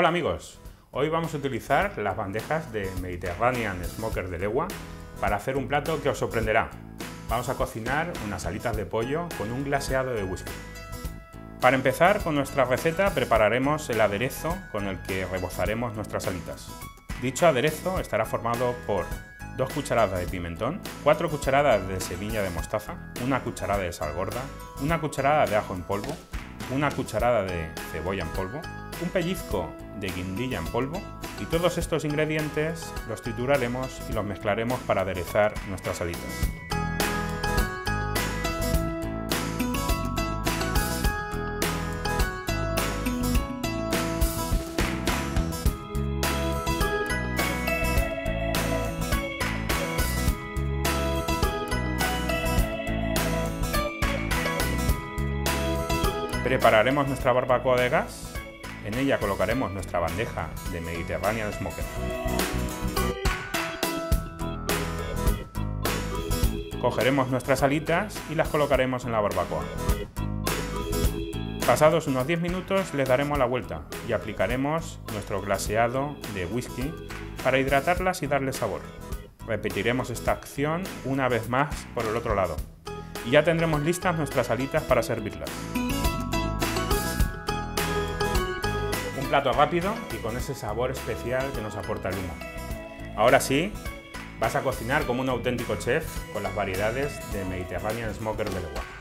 Hola amigos, hoy vamos a utilizar las bandejas de Mediterranean Smoker de Legua para hacer un plato que os sorprenderá. Vamos a cocinar unas alitas de pollo con un glaseado de whisky. Para empezar con nuestra receta prepararemos el aderezo con el que rebozaremos nuestras alitas. Dicho aderezo estará formado por 2 cucharadas de pimentón, 4 cucharadas de semilla de mostaza, una cucharada de sal gorda, una cucharada de ajo en polvo, una cucharada de cebolla en polvo, un pellizco de guindilla en polvo y todos estos ingredientes los trituraremos y los mezclaremos para aderezar nuestras salitas. Prepararemos nuestra barbacoa de gas. En ella colocaremos nuestra bandeja de Mediterranean Smoker. Cogeremos nuestras alitas y las colocaremos en la barbacoa. Pasados unos 10 minutos les daremos la vuelta y aplicaremos nuestro glaseado de whisky para hidratarlas y darle sabor. Repetiremos esta acción una vez más por el otro lado y ya tendremos listas nuestras alitas para servirlas. Plato rápido y con ese sabor especial que nos aporta el humo. Ahora sí, vas a cocinar como un auténtico chef con las variedades de Mediterranean Smoker de.